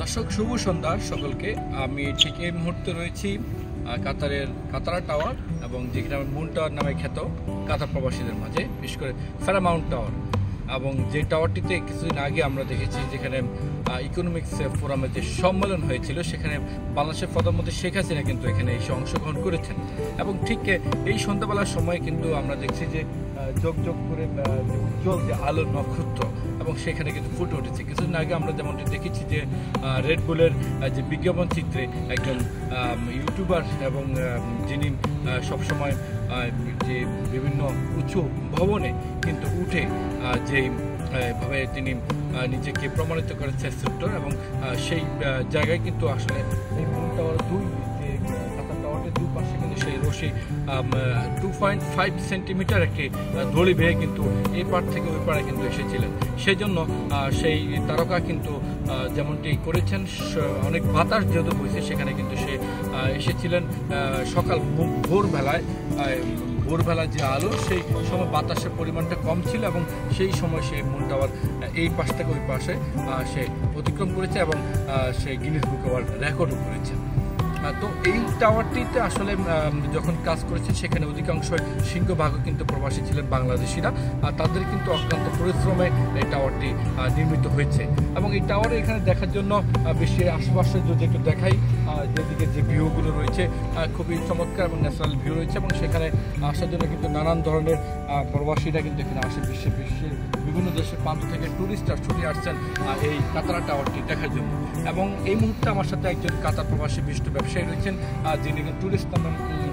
দর্শক, শুভ সন্ধ্যা সকলকে। আমি ঠিক এই মুহূর্তে রয়েছি কাতারের কাতারা টাওয়ার এবং যেখানে মুন টাওয়ার নামে খ্যাত কাতার প্রবাসীদের মাঝে, বিশেষ করে ফেরামাউন্ট টাওয়ার এবং যে টাওয়ারটিতে কিছুদিন আগে আমরা দেখেছি যেখানে ইকোনমিক্স ফোরামের যে সম্মেলন হয়েছিল, সেখানে বাংলাদেশের প্রধানমন্ত্রী শেখ হাসিনা কিন্তু এখানে এসে অংশগ্রহণ করেছেন। এবং ঠিক এই সন্ধ্যাবেলার সময় কিন্তু আমরা দেখছি যে যোগ যোগ করে উজ্জ্বল যে আলোর নক্ষত্র, এবং সেখানে কিন্তু ফুটে উঠেছে। কিছুদিন আগে আমরা যেমনটি দেখেছি যে রেড বুলের যে বিজ্ঞাপন চিত্রে একজন ইউটিউবার এবং যিনি সবসময় যে বিভিন্ন উঁচু ভবনে কিন্তু উঠে আহ, ভাবে তিনি নিজেকে প্রমাণিত করেছে সেক্টর এবং সেই জায়গায় কিন্তু আসলে এই ভূমিকা দুই যে কিন্তু সেই রশি টু পয়েন্ট ফাইভ সেন্টিমিটার একটি দড়ি বেয়ে কিন্তু এই পার থেকে ওই পারে কিন্তু এসেছিলেন। সেই জন্য সেই তারকা কিন্তু যেমনটি করেছেন অনেক বাতাস যেহেতু বইছে সেখানে কিন্তু সে এসেছিলেন সকাল ভোরবেলায় ভোরবেলা যে আলো, সেই সময় বাতাসের পরিমাণটা কম ছিল এবং সেই সময় সে মুন টাওয়ার এই পাশ থেকে ওই পাশে সে অতিক্রম করেছে এবং সে গিনিস বুক ওয়ার্ল্ড রেকর্ডও করেছে। তো এই টাওয়ারটিতে আসলে যখন কাজ করেছে, সেখানে অধিকাংশ সিংহভাগও কিন্তু প্রবাসী ছিলেন বাংলাদেশিরা। তাদের কিন্তু অক্লান্ত পরিশ্রমে এই টাওয়ারটি নির্মিত হয়েছে। এবং এই টাওয়ারে এখানে দেখার জন্য বেশি আশেপাশে যদি একটু দেখাই যেদিকে যে ভিউগুলো রয়েছে খুবই চমৎকার এবং ন্যাচারাল ভিউ রয়েছে এবং সেখানে আসার জন্য কিন্তু নানান ধরনের প্রবাসীরা কিন্তু এখানে আসে। বিশ্বে, বিশ্বের বিভিন্ন দেশের প্রান্ত থেকে টুরিস্টরা ছুটে আসছেন এই কাতারা টাওয়ারটি দেখার জন্য। এবং এই মুহূর্তে আমার সাথে একজন কাতার প্রবাসী বিশিষ্ট ব্যবসায়ী রয়েছেন যিনি টুরিস্ট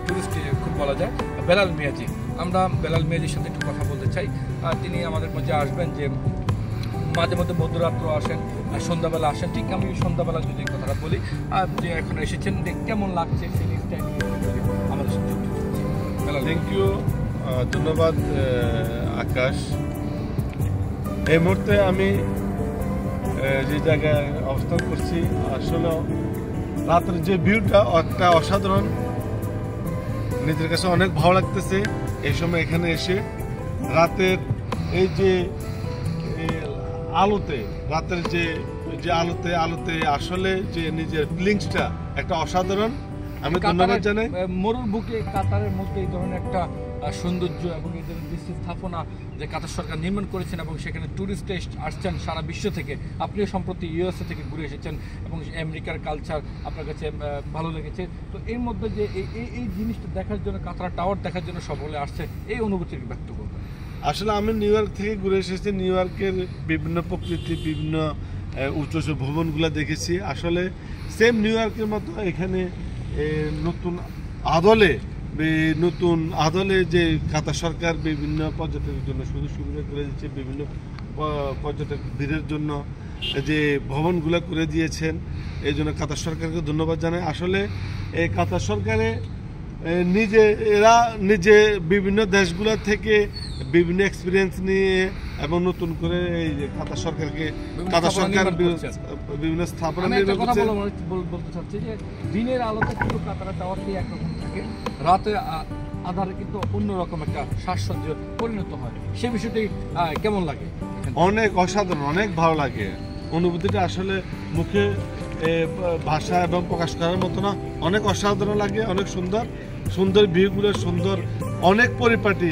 টুরিস্ট খুব বলা যায় বেলাল মিয়াজি আমরা বেলাল মিয়াজির সাথে একটু কথা বলতে চাই। তিনি আমাদের মাঝে আসবেন যে মাঝে মধ্যে মধ্যরাত্র আসেন সন্ধ্যাবেলা আসেন। ঠিক আমি সন্ধ্যাবেলা যদি কথাটা বলি আর যে এখন এসেছেন কেমন লাগছে ফিলিংসটা নিয়ে আমাদের সাথে থ্যাংক ইউ ধন্যবাদ আকাশ। এই মুহূর্তে আমি যে জায়গায় অবস্থান করছি আসলে রাতের যে ভিউটা একটা অসাধারণ। নিজের কাছে অনেক ভালো লাগতেছে এই সময় এখানে এসে। রাতের এই যে আলোতে, রাতের যে যে আলোতে আলোতে আসলে যে নিজের ফিলিংসটা একটা অসাধারণ। আমি ধন্যবাদ জানাই। মরুর বুকে কাতারের মধ্যে এই ধরনের একটা সৌন্দর্য এবং এই ধরনের স্থাপনা যে কাতার সরকার নির্মাণ করেছেন এবং সেখানে টুরিস্ট আসছেন সারা বিশ্ব থেকে আপনিও সম্প্রতি ইউএসএ থেকে ঘুরে এসেছেন এবং আমেরিকার কালচার আপনার কাছে ভালো লেগেছে। তো এর মধ্যে যে এই এই- জিনিসটা দেখার জন্য কাতারা টাওয়ার দেখার জন্য সকলে আসছে এই অনুভূতি ব্যক্ত করবেন? আসলে আমি নিউ ইয়র্ক থেকে ঘুরে এসেছি নিউ ইয়র্কের বিভিন্ন প্রকৃতি বিভিন্ন উচ্চ উঁচু উঁচু ভবনগুলো দেখেছি। আসলে সেম নিউ ইয়র্কের মতো এখানে নতুন আদলে নতুন আদলে যে কাতার সরকার বিভিন্ন পর্যটকের জন্য সুযোগ সুবিধা করে দিচ্ছে, বিভিন্ন প- পর্যটক ভিড়ের জন্য যে ভবনগুলো করে দিয়েছেন, এই জন্য কাতার সরকারকে ধন্যবাদ জানাই। আসলে এই কাতার সরকারে নিজে, এরা নিজে বিভিন্ন দেশগুলো থেকে বিভিন্ন এক্সপিরিয়েন্স নিয়ে এবং নতুন করে এই যে কাতার সরকারকে কাতার সরকার। বিভিন্ন স্থাপনা বলতে চাচ্ছি যে দিনের আলোতে কিন্তু কাতারা টাওয়ারটি একরকম থাকে। রাতে আধারে কিন্তু অন্যরকম একটা সাজসজ্জ পরিণত হয়। সে বিষয়টি কেমন লাগে? অনেক অসাধারণ অনেক ভালো লাগে। অনুভূতিটা আসলে মুখে ভাষা এবং প্রকাশ করার মতো না। অনেক অসাধারণ লাগে অনেক সুন্দর। সুন্দর ভিউগুলো সুন্দর অনেক পরিপাটি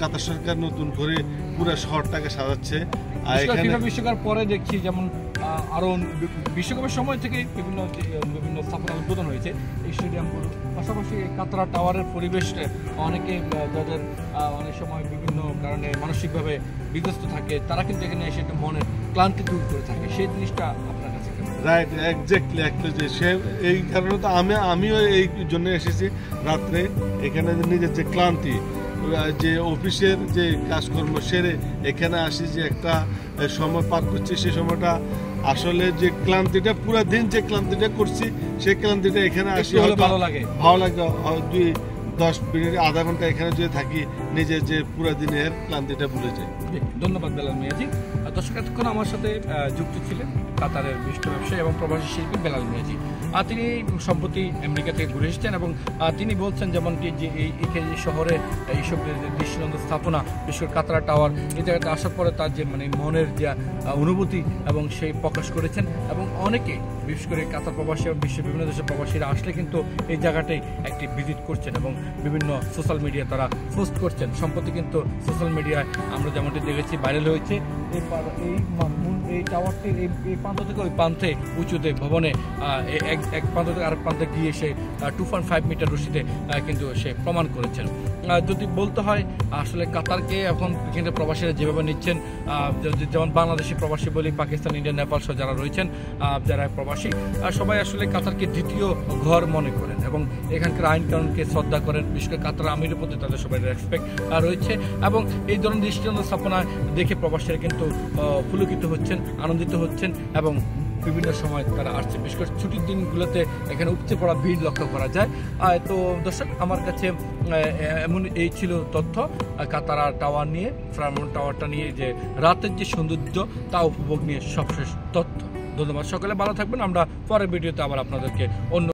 কাতার সরকার নতুন করে পুরো শহরটাকে সাজাচ্ছে আর বিশ্বকাপ- এখানে বিশ্বকাপ পরে দেখছি যেমন আরও বিশ্বকাপের সময় থেকে বিভিন্ন বিভিন্ন স্থাপনা উদ্বোধন হয়েছে এই স্টেডিয়ামগুলো পাশাপাশি কাতরা টাওয়ারের পরিবেশটা অনেকে যাদের অনেক সময় বিভিন্ন কারণে মানসিকভাবে বিধ্বস্ত থাকে তারা কিন্তু এখানে এসে একটা মনের ক্লান্তি দূর করে থাকে সেই জিনিসটা? রাইট এক্স্যাক্টলি একটা যে সে এই কারণে তো আমি আমিও এই জন্য এসেছি রাত্রে। এখানে যে নিজের যে ক্লান্তি যে অফিসের যে কাজকর্ম সেরে এখানে আসি যে একটা সময় পার করছি সে সময়টা আসলে যে ক্লান্তিটা পুরো দিন যে ক্লান্তিটা করছি সেই ক্লান্তিটা এখানে আসি হলে ভালো লাগে। ভালো লাগে। দুই দশ মিনিট আধা ঘণ্টা এখানে যদি থাকি নিজের যে পুরো দিনের ক্লান্তিটা ভুলে যাই। ধন্যবাদ বেলাল মিয়াজি দর্শক, এতক্ষণ আমার সাথে যুক্ত ছিলেন কাতারের বিশিষ্ট ব্যবসায়ী এবং প্রবাসী শিল্পী বেলাল মিয়াজি। আর তিনি সম্প্রতি আমেরিকা থেকে ঘুরে এসেছেন এবং তিনি বলছেন যেমনটি যে এই শহরে এইসব যে স্থাপনা, বিশেষ কাতারা টাওয়ার, এই জায়গাতে আসার পরে তার যে মানে মনের যে অনুভূতি এবং সেই প্রকাশ করেছেন এবং অনেকে, বিশেষ করে কাতার প্রবাসী এবং বিশ্বের বিভিন্ন দেশের প্রবাসীরা আসলে কিন্তু এই জায়গাটাই একটি ভিজিট করছেন এবং বিভিন্ন সোশ্যাল মিডিয়া তারা পোস্ট করছেন। সম্প্রতি কিন্তু সোশ্যাল মিডিয়ায় আমরা যেমনটি দেখেছি, ভাইরাল হয়েছে। পা- এই এই টাওয়ারটির এই প্রান্ত থেকে ওই প্রান্তে উঁচুতে ভবনে এক প্রান্ত থেকে আরেক প্রান্তে গিয়ে সে টু পয়েন্ট ফাইভ মিটার রশিতে কিন্তু সে প্রমাণ করেছেন যদি বলতে হয়, আসলে কাতারকে এখন কিন্তু প্রবাসীরা যেভাবে নিচ্ছেন যেমন বাংলাদেশি প্রবাসী বলি, পাকিস্তান ইন্ডিয়া নেপাল সহ যারা রয়েছেন যারা প্রবাসী সবাই আসলে কাতারকে দ্বিতীয় ঘর মনে করেন এবং এখানকার আইন কানুনকে শ্রদ্ধা করেন। বিশেষ করে কাতার আমিরের প্রতি তাদের সবাই রেসপেক্ট রয়েছে এবং এই ধরনের দৃষ্টান্ত স্থাপনা দেখে প্রবাসীরা কিন্তু পুলকিত হচ্ছেন, আনন্দিত হচ্ছেন এবং বিভিন্ন সময় তারা আসছে। বিশেষ করে ছুটির দিনগুলোতে এখানে উপচে পড়া ভিড় লক্ষ্য করা যায়। তো দর্শক, আমার কাছে এমন এই ছিল তথ্য। কাতারা টাওয়ার নিয়ে ফ্রামন টাওয়ারটা নিয়ে যে রাতের যে সৌন্দর্য, তা উপভোগ নিয়ে সবশেষ তথ্য। ধন্যবাদ সকলে, ভালো থাকবেন। আমরা পরের ভিডিওতে আবার আপনাদেরকে অন্য